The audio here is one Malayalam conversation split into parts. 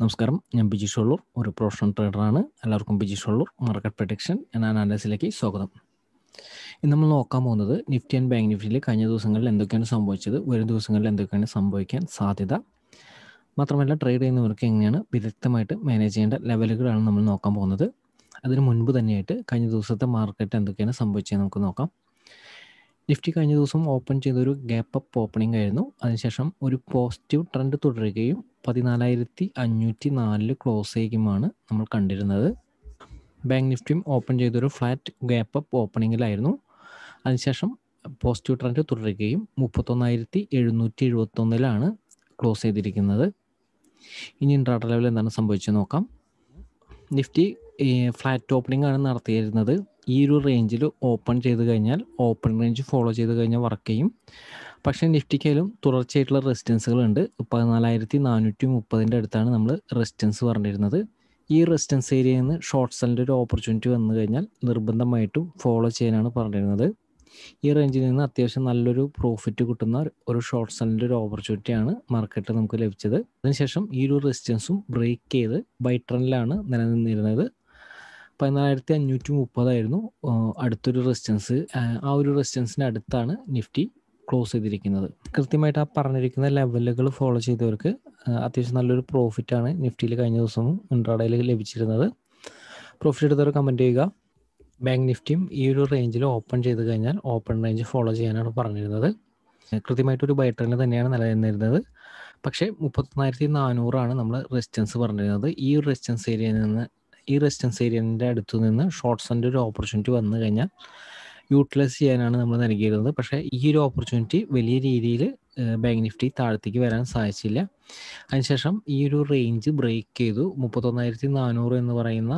നമസ്കാരം ഞാൻ ബിജി ഷൊള്ളൂർ ഒരു പ്രൊഫഷണൽ ട്രേഡറാണ് എല്ലാവർക്കും ബിജി ഷൊള്ളൂർ മാർക്കറ്റ് പ്രൊഡിക്ഷൻ എന്ന അനാലിസിലേക്ക് സ്വാഗതം. ഇന്ന് നമ്മൾ നോക്കാൻ പോകുന്നത് നിഫ്റ്റി ആൻഡ് ബാങ്ക് നിഫ്റ്റിയിൽ കഴിഞ്ഞ ദിവസങ്ങളിൽ എന്തൊക്കെയാണ് സംഭവിച്ചത് വരും ദിവസങ്ങളിൽ എന്തൊക്കെയാണ് സംഭവിക്കാൻ സാധ്യത. മാത്രമല്ല ട്രേഡ് ചെയ്യുന്നവർക്ക് എങ്ങനെയാണ് വിദഗ്ധമായിട്ട് മാനേജ് ചെയ്യേണ്ട ലെവലുകളാണ് നമ്മൾ നോക്കാൻ പോകുന്നത്. അതിന് മുൻപ് തന്നെയായിട്ട് കഴിഞ്ഞ ദിവസത്തെ മാർക്കറ്റ് എന്തൊക്കെയാണ് സംഭവിച്ചത് നമുക്ക് നോക്കാം. നിഫ്റ്റി കഴിഞ്ഞ ദിവസം ഓപ്പൺ ചെയ്തൊരു ഗ്യാപ്പ് അപ്പ് ഓപ്പണിംഗ് ആയിരുന്നു. അതിനുശേഷം ഒരു പോസിറ്റീവ് ട്രെൻഡ് തുടരുകയും പതിനാലായിരത്തി അഞ്ഞൂറ്റി നാലിൽ ക്ലോസ് ചെയ്യുകയുമാണ് നമ്മൾ കണ്ടിരുന്നത്. ബാങ്ക് നിഫ്റ്റിയും ഓപ്പൺ ചെയ്തൊരു ഫ്ലാറ്റ് ഗ്യാപ്പ് അപ്പ് ഓപ്പണിങ്ങിലായിരുന്നു അതിനുശേഷം പോസിറ്റീവ് ട്രെൻഡ് തുടരുകയും മുപ്പത്തൊന്നായിരത്തി എഴുന്നൂറ്റി എഴുപത്തൊന്നിലാണ് ക്ലോസ് ചെയ്തിരിക്കുന്നത്. ഇനി ഇൻട്രാട്ടർ ലെവലിൽ എന്താണ് സംഭവിച്ചത് നോക്കാം. നിഫ്റ്റി ഫ്ലാറ്റ് ഓപ്പണിംഗ് ആണ് നടത്തിയിരുന്നത്. ഈ ഒരു റേഞ്ചിൽ ഓപ്പൺ ചെയ്ത് കഴിഞ്ഞാൽ ഓപ്പൺ റേഞ്ച് ഫോളോ ചെയ്ത് കഴിഞ്ഞാൽ വർക്ക് ചെയ്യും. പക്ഷേ നിഫ്റ്റിക്കായാലും തുടർച്ചയായിട്ടുള്ള റെസിസ്റ്റൻസുകളുണ്ട് പതിനാലായിരത്തി നാനൂറ്റി മുപ്പതിന്റെ അടുത്താണ് നമ്മൾ റെസിസ്റ്റൻസ് പറഞ്ഞിരുന്നത്. ഈ റെസിസ്റ്റൻസ് ഏരിയയിൽ നിന്ന് ഷോർട്ട് സെല്ലിന്റെ ഒരു ഓപ്പർച്യൂണിറ്റി വന്നു കഴിഞ്ഞാൽ നിർബന്ധമായിട്ടും ഫോളോ ചെയ്യാനാണ് പറഞ്ഞിരുന്നത്. ഈ റേഞ്ചിൽ നിന്ന് അത്യാവശ്യം നല്ലൊരു പ്രോഫിറ്റ് കിട്ടുന്ന ഒരു ഷോർട്ട് സെല്ലിന്റെ ഒരു ഓപ്പർച്യൂണിറ്റിയാണ് മാർക്കറ്റിൽ നമുക്ക് ലഭിച്ചത്. അതിനുശേഷം ഈ ഒരു റെസിസ്റ്റൻസും ബ്രേക്ക് ചെയ്ത് ബൈ ട്രെൻഡിലാണ് നിലനിന്നിരുന്നത്. പതിനാലായിരത്തി അഞ്ഞൂറ്റി മുപ്പതായിരുന്നു അടുത്തൊരു റെസിസ്റ്റൻസ്. ആ ഒരു റെസിസ്റ്റൻസിന് അടുത്താണ് നിഫ്റ്റി ക്ലോസ് ചെയ്തിരിക്കുന്നത്. കൃത്യമായിട്ട് ആ പറഞ്ഞിരിക്കുന്ന ലെവലുകൾ ഫോളോ ചെയ്തവർക്ക് അത്യാവശ്യം നല്ലൊരു പ്രോഫിറ്റ് ആണ് നിഫ്റ്റിയിൽ കഴിഞ്ഞ ദിവസം ഇൻട്രാഡയിൽ ലഭിച്ചിരുന്നത്. പ്രോഫിറ്റ് എടുത്തവർ കമന്റ് ചെയ്യുക. ബാങ്ക് നിഫ്റ്റിയും ഈ ഒരു റേഞ്ചിൽ ഓപ്പൺ ചെയ്ത് കഴിഞ്ഞാൽ ഓപ്പൺ റേഞ്ച് ഫോളോ ചെയ്യാനാണ് പറഞ്ഞിരുന്നത്. കൃത്യമായിട്ട് ഒരു ബൈട്രനിൽ തന്നെയാണ് നിലനിന്നിരുന്നത്. പക്ഷേ മുപ്പത്തൊന്നായിരത്തി നാനൂറാണ് നമ്മൾ റെസിസ്റ്റൻസ് പറഞ്ഞിരുന്നത്. ഈ റെസിസ്റ്റൻസ് ഏരിയയിൽ നിന്ന് ഈ റെസിസ്റ്റൻസ് ഏരിയന്റെ അടുത്ത് നിന്ന് ഷോർട്ട്സിന്റെ ഒരു ഓപ്പർച്യൂണിറ്റി വന്നു കഴിഞ്ഞാൽ യൂട്ടിലൈസ് ചെയ്യാനാണ് നമ്മൾ നൽകിയിരുന്നത്. പക്ഷേ ഈ ഒരു ഓപ്പർച്യൂണിറ്റി വലിയ രീതിയിൽ ബാങ്ക് നിഫ്റ്റി താഴത്തേക്ക് വരാൻ സാധിച്ചില്ല. അതിനുശേഷം ഈ ഒരു റേഞ്ച് ബ്രേക്ക് ചെയ്തു. മുപ്പത്തൊന്നായിരത്തി നാനൂറ് എന്ന് പറയുന്ന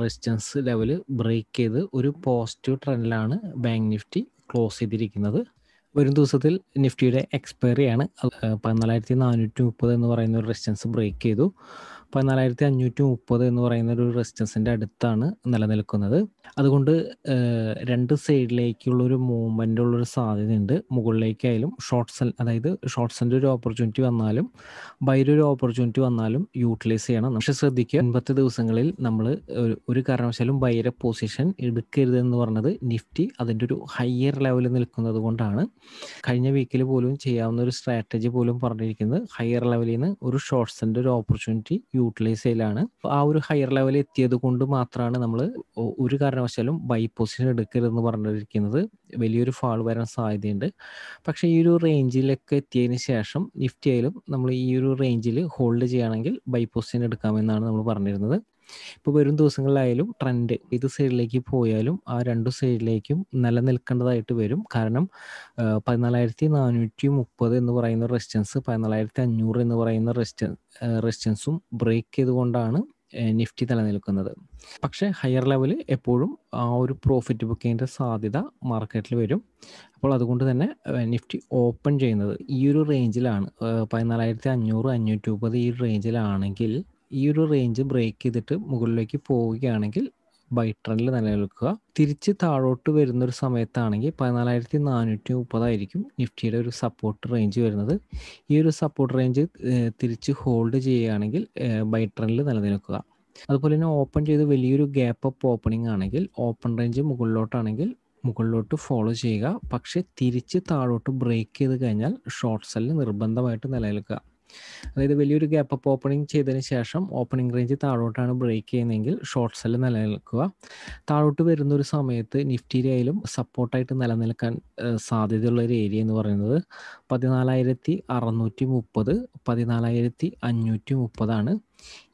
റെസിസ്റ്റൻസ് ലെവൽ ബ്രേക്ക് ചെയ്ത് ഒരു പോസിറ്റീവ് ട്രെൻഡിലാണ് ബാങ്ക് നിഫ്റ്റി ക്ലോസ് ചെയ്തിരിക്കുന്നത്. വരും ദിവസത്തിൽ നിഫ്റ്റിയുടെ എക്സ്പയറിയാണ് പതിനാലായിരത്തി നാനൂറ്റി മുപ്പത് എന്ന് പറയുന്ന ഒരു റെസിസ്റ്റൻസ് ബ്രേക്ക് ചെയ്തു. പതിനാലായിരത്തി അഞ്ഞൂറ്റി മുപ്പത് എന്ന് പറയുന്ന ഒരു റെസിസ്റ്റൻസിന്റെ അടുത്താണ് നിലനിൽക്കുന്നത്. അതുകൊണ്ട് രണ്ട് സൈഡിലേക്കുള്ള ഒരു മൂവ്മെന്റ് ഉള്ളൊരു സാധ്യതയുണ്ട്. മുകളിലേക്കായാലും ഷോർട്ട് സെൽ അതായത് ഷോർട്ട് സെന്റെ ഒരു ഓപ്പർച്യൂണിറ്റി വന്നാലും ബൈര ഒരു ഓപ്പർച്യൂണിറ്റി വന്നാലും യൂട്ടിലൈസ് ചെയ്യണം. പക്ഷെ ശ്രദ്ധിക്കുക മുൻപത്തെ ദിവസങ്ങളിൽ നമ്മൾ ഒരു കാരണവശാലും ബൈര പൊസിഷൻ എടുക്കരുത് എന്ന് പറഞ്ഞത് നിഫ്റ്റി അതിന്റെ ഒരു ഹയർ ലെവലിൽ നിൽക്കുന്നത് കൊണ്ടാണ്. കഴിഞ്ഞ വീക്കിൽ പോലും ചെയ്യാവുന്ന ഒരു സ്ട്രാറ്റജി പോലും പറഞ്ഞിരിക്കുന്നത് ഹയർ ലെവലിൽ നിന്ന് ഒരു ഷോർട്ട് സെന്റെ ഒരു ഓപ്പർച്യൂണിറ്റി യൂട്ടിലൈസ് ചെയ്യലാണ്. ആ ഒരു ഹയർ ലെവലിൽ എത്തിയത് കൊണ്ട് മാത്രമാണ് നമ്മൾ ഒരു കാരണവശാലും ബൈ പൊസിഷൻ എടുക്കരുതെന്ന് പറഞ്ഞിരിക്കുന്നത് വലിയൊരു ഫാൾ വരാൻ സാധ്യതയുണ്ട്. പക്ഷേ ഈ ഒരു റേഞ്ചിലൊക്കെ എത്തിയതിന് ശേഷം നിഫ്റ്റി ആയാലും നമ്മൾ ഈ ഒരു റേഞ്ചിൽ ഹോൾഡ് ചെയ്യുകയാണെങ്കിൽ ബൈ പൊസിഷൻ എടുക്കാമെന്നാണ് നമ്മൾ പറഞ്ഞിരുന്നത്. ഇപ്പോൾ വരും ദിവസങ്ങളിലായാലും ട്രെൻഡ് ഏത് സൈഡിലേക്ക് പോയാലും ആ രണ്ട് സൈഡിലേക്കും നിലനിൽക്കേണ്ടതായിട്ട് വരും. കാരണം പതിനാലായിരത്തി നാനൂറ്റി മുപ്പത് എന്ന് പറയുന്ന റെസിസ്റ്റൻസ് പതിനാലായിരത്തി അഞ്ഞൂറ് എന്ന് പറയുന്ന റെസിസ്റ്റൻ റെസിസ്റ്റൻസും ബ്രേക്ക് ചെയ്തുകൊണ്ടാണ് നിഫ്റ്റി നിലനിൽക്കുന്നത്. പക്ഷേ ഹയർ ലെവൽ എപ്പോഴും ആ ഒരു പ്രോഫിറ്റ് ബുക്കിങ്ങിന്റെ സാധ്യത മാർക്കറ്റിൽ വരും. അപ്പോൾ അതുകൊണ്ട് തന്നെ നിഫ്റ്റി ഓപ്പൺ ചെയ്യുന്നത് ഈ ഒരു റേഞ്ചിലാണ് പതിനാലായിരത്തി അഞ്ഞൂറ് അഞ്ഞൂറ്റി മുപ്പത് ഈ റേഞ്ചിലാണെങ്കിൽ ഈ ഒരു റേഞ്ച് ബ്രേക്ക് ചെയ്തിട്ട് മുകളിലേക്ക് പോവുകയാണെങ്കിൽ ബൈ ട്രെൻഡിൽ നിലനിൽക്കുക. തിരിച്ച് താഴോട്ട് വരുന്ന ഒരു സമയത്താണെങ്കിൽ പതിനാലായിരത്തി നാനൂറ്റി മുപ്പതായിരിക്കും നിഫ്റ്റിയുടെ ഒരു സപ്പോർട്ട് റേഞ്ച് വരുന്നത്. ഈ ഒരു സപ്പോർട്ട് റേഞ്ച് തിരിച്ച് ഹോൾഡ് ചെയ്യുകയാണെങ്കിൽ ബൈ ട്രെൻഡിൽ നിലനിൽക്കുക. അതുപോലെ തന്നെ ഓപ്പൺ ചെയ്ത് വലിയൊരു ഗ്യാപ്പ് അപ്പ് ഓപ്പണിംഗ് ആണെങ്കിൽ ഓപ്പൺ റേഞ്ച് മുകളിലോട്ടാണെങ്കിൽ മുകളിലോട്ട് ഫോളോ ചെയ്യുക. പക്ഷേ തിരിച്ച് താഴോട്ട് ബ്രേക്ക് ചെയ്ത് കഴിഞ്ഞാൽ ഷോർട്ട് സെല്ല് നിർബന്ധമായിട്ട് നിലനിൽക്കുക. അതായത് വലിയൊരു ഗ്യാപ്പ് അപ്പ് ഓപ്പണിംഗ് ചെയ്തതിന് ശേഷം ഓപ്പണിംഗ് റേഞ്ച് താഴോട്ടാണ് ബ്രേക്ക് ചെയ്യുന്നതെങ്കിൽ ഷോർട്ട് സെല്ല് നിലനിൽക്കുക. താഴോട്ട് വരുന്ന ഒരു സമയത്ത് നിഫ്റ്റിയിലായാലും സപ്പോർട്ടായിട്ട് നിലനിൽക്കാൻ സാധ്യതയുള്ള ഒരു ഏരിയ എന്ന് പറയുന്നത് പതിനാലായിരത്തി അറുന്നൂറ്റി മുപ്പത് പതിനാലായിരത്തി അഞ്ഞൂറ്റി മുപ്പതാണ്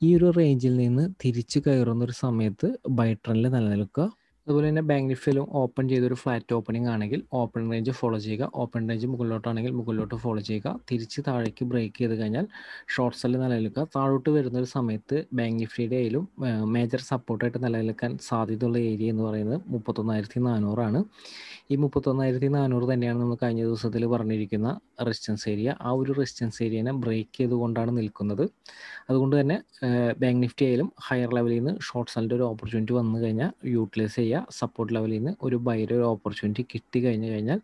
ഈ ഒരു റേഞ്ചിൽ നിന്ന് തിരിച്ചു കയറുന്ന ഒരു സമയത്ത് ബൈ ട്രെൻഡിൽ നിലനിൽക്കുക. അതുപോലെ തന്നെ ബാങ്ക് നിഫ്റ്റിയിലും ഓപ്പൺ ചെയ്ത ഒരു ഫ്ലാറ്റ് ഓപ്പണിംഗ് ആണെങ്കിൽ ഓപ്പൺ റേഞ്ച് ഫോളോ ചെയ്യുക. ഓപ്പൺ റേഞ്ച് മുകളിലോട്ടാണെങ്കിൽ മുകളിലോട്ട് ഫോളോ ചെയ്യുക. തിരിച്ച് താഴേക്ക് ബ്രേക്ക് ചെയ്ത് കഴിഞ്ഞാൽ ഷോർട്ട് സെല്ല് നിലനിൽക്കുക. താഴോട്ട് വരുന്ന ഒരു സമയത്ത് ബാങ്ക് നിഫ്റ്റിയുടെ ആയാലും മേജർ സപ്പോർട്ടായിട്ട് നിലനിൽക്കാൻ സാധ്യതയുള്ള ഏരിയ എന്ന് പറയുന്നത് മുപ്പത്തൊന്നായിരത്തി നാനൂറാണ് ഈ മുപ്പത്തൊന്നായിരത്തി നാനൂറ് തന്നെയാണ് നമ്മൾ കഴിഞ്ഞ ദിവസത്തിൽ പറഞ്ഞിരിക്കുന്ന റെസിസ്റ്റൻസ് ഏരിയ ആ ഒരു റെസിസ്റ്റൻസ് ഏരിയനെ ബ്രേക്ക് ചെയ്തുകൊണ്ടാണ് നിൽക്കുന്നത്. അതുകൊണ്ട് തന്നെ ബാങ്ക് നിഫ്റ്റി ആയാലും ഹയർ ലെവലിൽ നിന്ന് ഷോർട്ട് സെല്ലിന്റെ ഒരു ഓപ്പർച്യൂണിറ്റി വന്നു കഴിഞ്ഞാൽ യൂട്ടിലൈസ് ചെയ്യുക സപ്പോർട്ട് ലെവലിൽ നിന്ന് ഒരു ബൈ ഒരു ഓപ്പർച്യൂണിറ്റി കിട്ടി കഴിഞ്ഞു കഴിഞ്ഞാൽ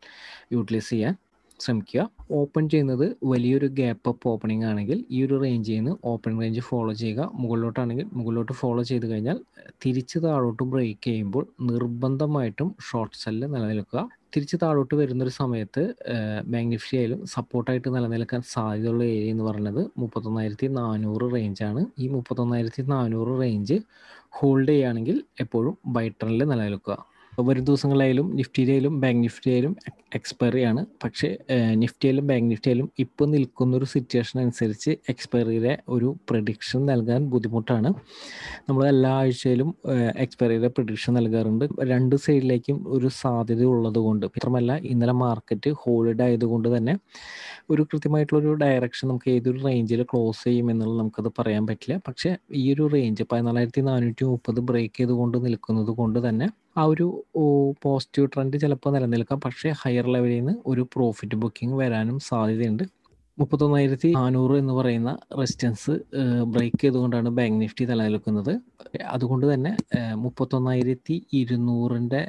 യൂട്ടിലൈസ് ചെയ്യാൻ ശ്രമിക്കുക. ഓപ്പൺ ചെയ്യുന്നത് വലിയൊരു ഗ്യാപ്പ് അപ്പ് ഓപ്പണിംഗ് ആണെങ്കിൽ ഈ ഒരു റേഞ്ചിൽ നിന്ന് ഓപ്പണിംഗ് റേഞ്ച് ഫോളോ ചെയ്യുക. മുകളിലോട്ടാണെങ്കിൽ മുകളിലോട്ട് ഫോളോ ചെയ്ത് കഴിഞ്ഞാൽ തിരിച്ച് താഴോട്ട് ബ്രേക്ക് ചെയ്യുമ്പോൾ നിർബന്ധമായിട്ടും ഷോർട്ട് സെല്ല് നിലനിൽക്കുക. തിരിച്ച് താഴോട്ട് വരുന്നൊരു സമയത്ത് നിഫ്റ്റി ആയാലും സപ്പോർട്ടായിട്ട് നിലനിൽക്കാൻ സാധ്യതയുള്ള ഏരിയ എന്ന് പറയുന്നത് മുപ്പത്തൊന്നായിരത്തി നാനൂറ് റേഞ്ചാണ് ഈ മുപ്പത്തൊന്നായിരത്തി നാനൂറ് റേഞ്ച് ഹോൾഡ് ചെയ്യുകയാണെങ്കിൽ എപ്പോഴും ബൈ ബൈട്ടണിൽ നിലനിൽക്കുക. വരും ദിവസങ്ങളിലായാലും നിഫ്റ്റിയിലായാലും ബാങ്ക് നിഫ്റ്റിയിലും എക്സ്പയറി ആണ്. പക്ഷേ നിഫ്റ്റിയിലും ബാങ്ക് നിഫ്റ്റിയിലും ഇപ്പോൾ നിൽക്കുന്ന ഒരു സിറ്റുവേഷൻ അനുസരിച്ച് എക്സ്പയറിയുടെ ഒരു പ്രഡിക്ഷൻ നൽകാൻ ബുദ്ധിമുട്ടാണ്. നമ്മൾ എല്ലാ ആഴ്ചയിലും എക്സ്പയറിയുടെ പ്രഡിക്ഷൻ നൽകാറുണ്ട്. രണ്ട് സൈഡിലേക്കും ഒരു സാധ്യത ഉള്ളതുകൊണ്ട് മാത്രമല്ല ഇന്നലെ മാർക്കറ്റ് ഹോൾഡ് ആയതുകൊണ്ട് തന്നെ ഒരു കൃത്യമായിട്ടുള്ളൊരു ഡയറക്ഷൻ നമുക്ക് ഏതൊരു റേഞ്ചിൽ ക്ലോസ് ചെയ്യും എന്നുള്ളത് നമുക്കത് പറയാൻ പറ്റില്ല. പക്ഷേ ഈ ഒരു റേഞ്ച് പതിനാലായിരത്തി നാനൂറ്റി മുപ്പത് ബ്രേക്ക് ചെയ്തുകൊണ്ട് നിൽക്കുന്നത് കൊണ്ട് തന്നെ ആ ഒരു പോസിറ്റീവ് ട്രെൻഡ് ചിലപ്പോൾ നിലനിൽക്കാം. പക്ഷേ ഹയർ ലെവലിൽ നിന്ന് ഒരു പ്രോഫിറ്റ് ബുക്കിംഗ് വരാനും സാധ്യതയുണ്ട്. മുപ്പത്തൊന്നായിരത്തി നാനൂറ് എന്ന് പറയുന്ന റെസിസ്റ്റൻസ് ബ്രേക്ക് ചെയ്തുകൊണ്ടാണ് ബാങ്ക് നിഫ്റ്റി നിലനിൽക്കുന്നത് അതുകൊണ്ട് തന്നെ മുപ്പത്തൊന്നായിരത്തി ഇരുന്നൂറിന്റെ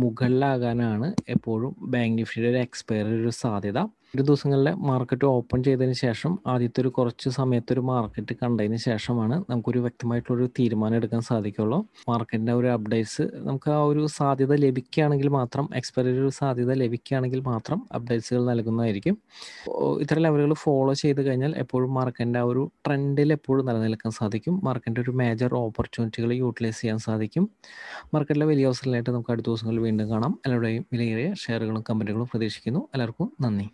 മുകളിലാകാനാണ് എപ്പോഴും ബാങ്ക് നിഫ്റ്റിയുടെ ഒരു എക്സ്പയറി ഒരു സാധ്യത. ഒരു ദിവസങ്ങളിലെ മാർക്കറ്റ് ഓപ്പൺ ചെയ്തതിന് ശേഷം ആദ്യത്തെ ഒരു കുറച്ച് സമയത്ത് ഒരു മാർക്കറ്റ് കണ്ടതിന് ശേഷമാണ് നമുക്കൊരു വ്യക്തമായിട്ടുള്ളൊരു തീരുമാനം എടുക്കാൻ സാധിക്കുള്ളൂ. മാർക്കറ്റിന്റെ ഒരു അപ്ഡേറ്റ്സ് നമുക്ക് ആ ഒരു സാധ്യത ലഭിക്കുകയാണെങ്കിൽ മാത്രം എക്സ്പയറി ഒരു സാധ്യത ലഭിക്കുകയാണെങ്കിൽ മാത്രം അപ്ഡേറ്റ്സുകൾ നൽകുന്നതായിരിക്കും. ഇത്തരം ലെവലുകൾ ഫോളോ ചെയ്ത് കഴിഞ്ഞാൽ എപ്പോഴും മാർക്കറ്റിന്റെ ആ ഒരു ട്രെൻഡിൽ എപ്പോഴും നിലനിൽക്കാൻ സാധിക്കും. മാർക്കറ്റിന്റെ ഒരു മേജർ ഓപ്പർച്യൂണിറ്റികൾ യൂട്ടിലൈസ് ചെയ്യാൻ സാധിക്കും. മാർക്കറ്റിലെ വലിയ അവസരങ്ങളായിട്ട് നമുക്ക് അടുത്ത ദിവസങ്ങളിൽ വീണ്ടും കാണാം. എല്ലാവരുടെയും വിലയേറിയ ഷെയറുകളും കമ്പനികളും പ്രതീക്ഷിക്കുന്നു. എല്ലാവർക്കും നന്ദി.